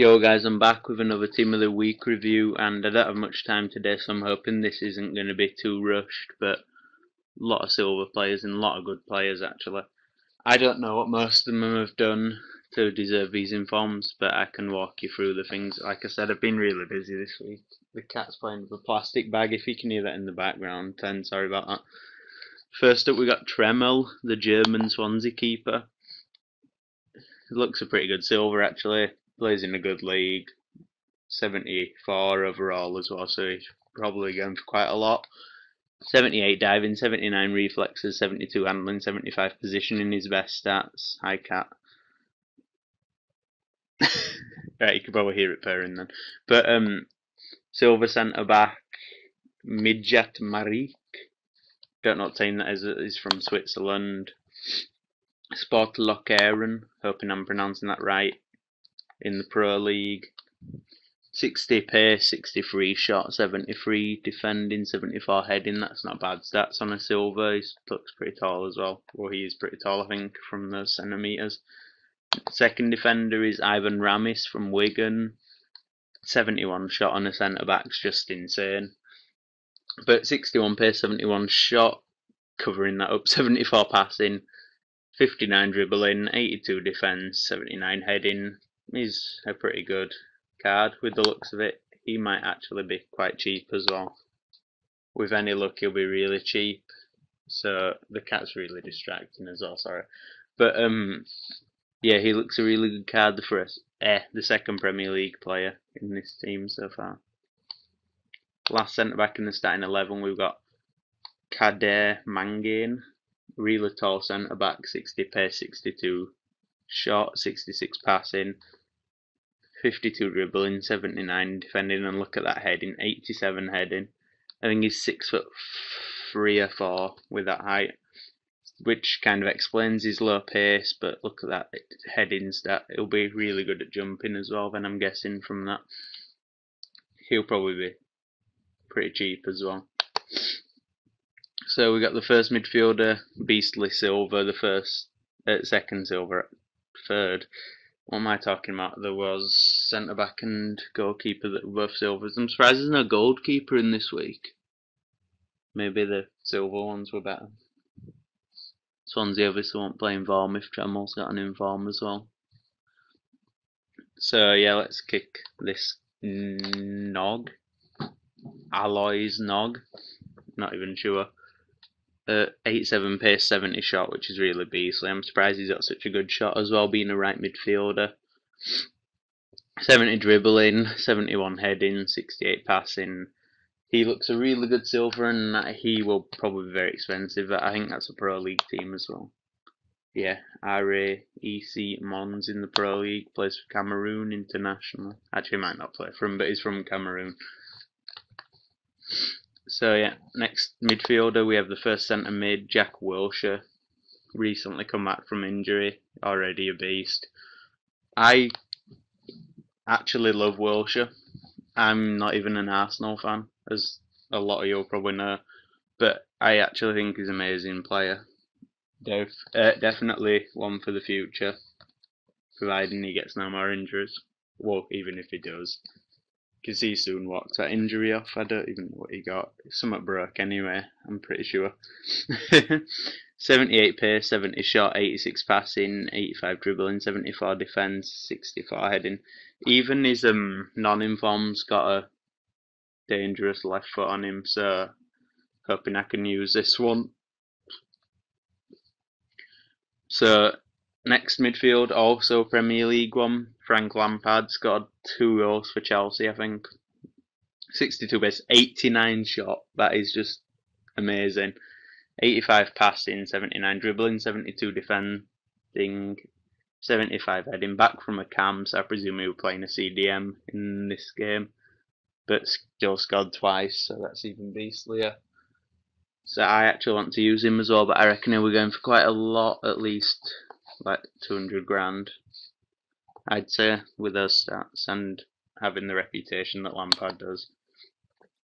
Yo guys, I'm back with another Team of the Week review and I don't have much time today so I'm hoping this isn't going to be too rushed but a lot of silver players and a lot of good players actually. I don't know what most of them have done to deserve these informs but I can walk you through the things. Like I said, I've been really busy this week. The cat's playing with a plastic bag if you can hear that in the background. Ten, sorry about that. First up we got Tremmel, the German Swansea keeper. looks a pretty good silver actually plays in a good league. 74 overall as well, so he's probably going for quite a lot. 78 diving, 79 reflexes, 72 handling, 75 positioning his best stats. High cat. right, you can probably hear it purring then. But um, silver centre back, Mijat Marić. Don't know what team that is. Is from Switzerland. Sport Lokeren. Hoping I'm pronouncing that right in the Pro League. 60 pace, 63 shot, 73 defending, 74 heading. That's not bad stats on a silver. He looks pretty tall as well. Well, he is pretty tall, I think, from the centimetres. Second defender is Ivan Ramis from Wigan. 71 shot on a centre back's just insane. But 61 pace, 71 shot, covering that up. 74 passing, 59 dribbling, 82 defence, 79 heading, He's a pretty good card with the looks of it. He might actually be quite cheap as well. With any luck, he'll be really cheap. So the cat's really distracting as well. Sorry, but um, yeah, he looks a really good card for us. Eh, the second Premier League player in this team so far. Last centre back in the starting eleven, we've got Kader Mangane, really tall centre back, 60 pace, 62 shot, 66 passing, 52 dribbling, 79 defending, and look at that heading, 87 heading. I think he's six foot three or four with that height, which kind of explains his low pace. But look at that heading stat; he'll be really good at jumping as well. Then I'm guessing from that, he'll probably be pretty cheap as well. So we got the first midfielder, Beastly Silver, the first, uh, second Silver, third what am I talking about? There was centre back and goalkeeper that were both silvers. I'm surprised there's no goalkeeper in this week. Maybe the silver ones were better. Swansea obviously won't play inform if Tremmel's got an inform as well. So yeah, let's kick this nog. Aloys Nong. Not even sure uh, 87 pace, 70 shot, which is really beastly. I'm surprised he's got such a good shot as well, being a right midfielder. 70 dribbling, 71 heading, 68 passing. He looks a really good silver, and he will probably be very expensive. I think that's a Pro League team as well. Yeah, RAEC Mons in the Pro League, plays for Cameroon International. Actually, might not play for him, but he's from Cameroon. So yeah, next midfielder we have the first centre mid, Jack Wilshere, recently come back from injury, already a beast. I actually love Wilshere. I'm not even an Arsenal fan, as a lot of you'll probably know, but I actually think he's an amazing player. Def uh, definitely one for the future, providing he gets no more injuries. Well, even if he does soon walked that injury off. I don't even know what he got. Somewhat broke anyway, I'm pretty sure. 78 pace, 70 shot, 86 passing, 85 dribbling, 74 defence, 64 heading. Even his um, non-inform's got a dangerous left foot on him, so hoping I can use this one. So Next midfield, also Premier League one. Frank Lampard scored two goals for Chelsea, I think. 62 base, 89 shot. That is just amazing. 85 passing, 79 dribbling, 72 defending, 75 heading back from a cam, so I presume he was playing a CDM in this game. But still scored twice, so that's even beastlier. So I actually want to use him as well, but I reckon we're going for quite a lot at least like 200 grand, I'd say, with those stats and having the reputation that Lampard does.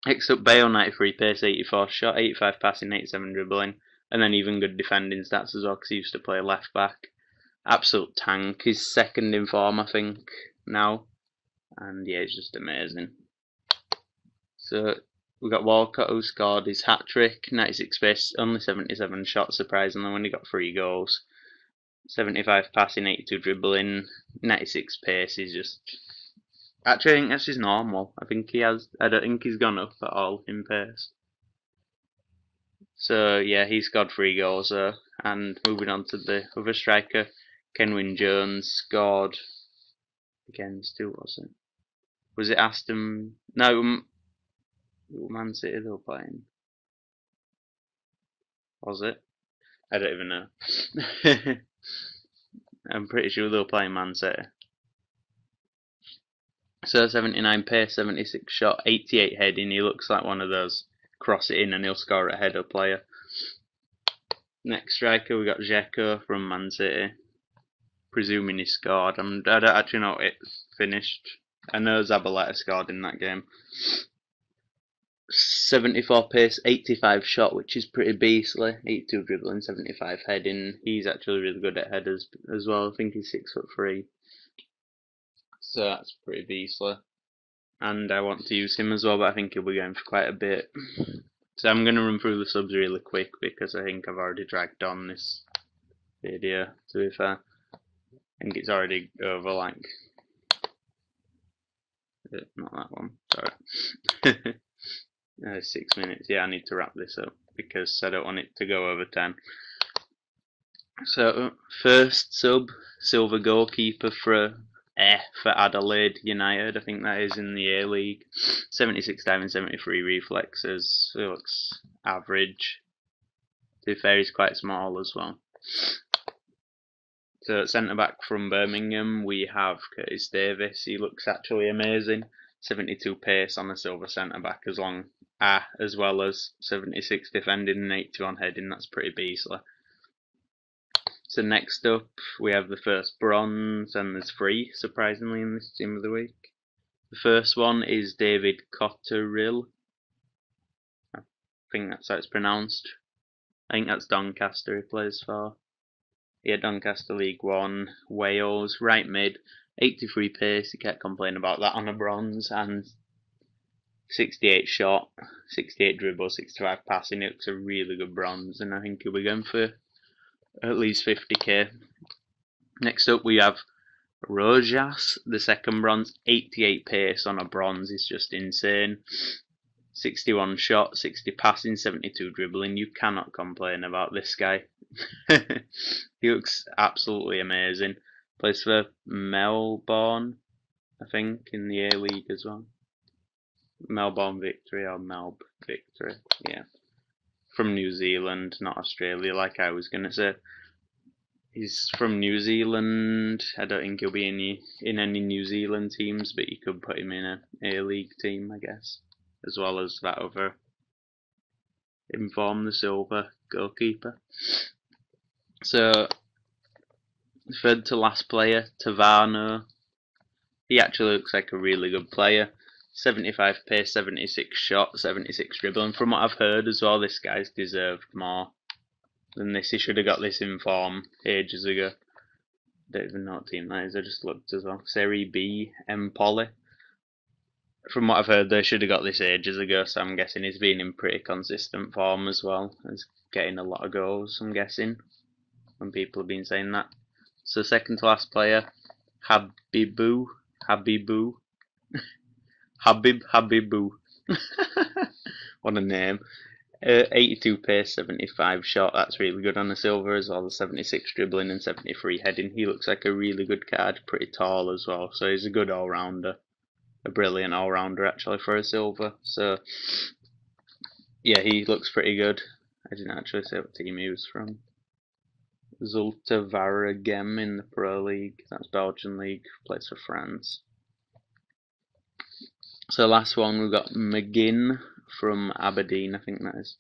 Except Bale, 93 pace, 84 shot, 85 passing, 87 dribbling, and then even good defending stats as well because he used to play left back. Absolute tank. He's second in form, I think, now. and yeah, it's just amazing. So we got Walcott who scored his hat trick, 96 pace, only 77 shots surprisingly when he got three goals. 75 passing, 82 dribbling, 96 pace is just. Actually, I think that's his normal. I think he has. I don't think he's gone up at all in pace. So yeah, he scored three goals there. And moving on to the other striker, Kenwyne Jones scored against who was it? Was it Aston? No, um, Man City they were playing. Was it? I don't even know. I'm pretty sure they were playing Man City. So 79 pace, 76 shot, 88 heading. He looks like one of those cross it in and he'll score a header player. Next striker we got Dzeko from Man City. Presuming he scored. I'm, I don't actually know it finished. I know Zabaleta scored in that game. 74 pace, 85 shot, which is pretty beastly. 82 dribbling, 75 heading. He's actually really good at headers as well. I think he's six foot three, so that's pretty beastly. And I want to use him as well, but I think he'll be going for quite a bit. So I'm going to run through the subs really quick because I think I've already dragged on this video. To be fair, I think it's already over like. Uh, not that one. Sorry. Uh, six minutes. Yeah, I need to wrap this up because I don't want it to go over ten. So first sub, silver goalkeeper for eh, for Adelaide United. I think that is in the A League. 76 diving, 73 reflexes. It looks average. To fair, he's quite small as well. So centre back from Birmingham, we have Curtis Davies. He looks actually amazing. 72 pace on the silver centre back as long ah, as well as 76 defending and 81 heading. That's pretty beastly. So next up, we have the first bronze, and there's three, surprisingly, in this team of the week. The first one is David Cotterill. I think that's how it's pronounced. I think that's Doncaster he plays for. Yeah, Doncaster League One, Wales, right mid, 83 pace, you can't complain about that on a bronze, and 68 shot, 68 dribble, 65 passing. It's a really good bronze, and I think he'll be going for at least 50k. Next up, we have Rojas, the second bronze, 88 pace on a bronze is just insane. 61 shot, 60 passing, 72 dribbling. You cannot complain about this guy. he looks absolutely amazing. Plays for Melbourne, I think, in the A League as well. Melbourne Victory or Melb Victory, yeah. From New Zealand, not Australia, like I was gonna say. He's from New Zealand. I don't think he'll be any in any New Zealand teams, but you could put him in a A League team, I guess, as well as that other inform the silver goalkeeper. So third to last player, Tavano. He actually looks like a really good player. 75 pace, 76 shot, 76 dribble. And from what I've heard as well, this guy's deserved more than this. He should have got this in form ages ago. Don't even know what team that is. I just looked as well. Serie B, Empoli. From what I've heard, they should have got this ages ago. So I'm guessing he's been in pretty consistent form as well. He's getting a lot of goals. I'm guessing when people have been saying that. So second to last player, Habibou, Habibou, Habib Habibou. what a name. Uh, 82 pace, 75 shot. That's really good on the silver as well. The 76 dribbling and 73 heading. He looks like a really good card. Pretty tall as well. So he's a good all rounder. A brilliant all rounder actually for a silver. So yeah, he looks pretty good. I didn't actually say what team he was from. Zulte Waregem in the Pro League. That's Belgian League. Plays for France. So last one we've got McGinn from Aberdeen, I think that is.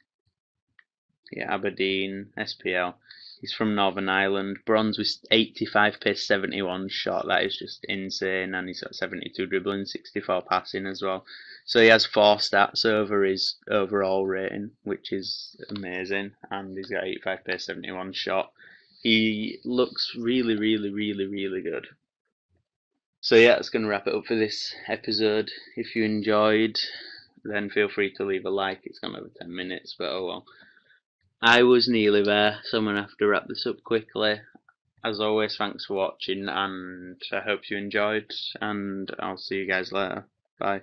Yeah, Aberdeen, SPL. He's from Northern Ireland. Bronze with 85 pace, 71 shot. That is just insane. And he's got 72 dribbling, 64 passing as well. So he has four stats over his overall rating, which is amazing. And he's got 85 pace, 71 shot. He looks really, really, really, really good. So yeah, that's going to wrap it up for this episode. If you enjoyed, then feel free to leave a like. It's gone over 10 minutes, but oh well. I was nearly there, so I'm going to have to wrap this up quickly. As always, thanks for watching, and I hope you enjoyed, and I'll see you guys later. Bye.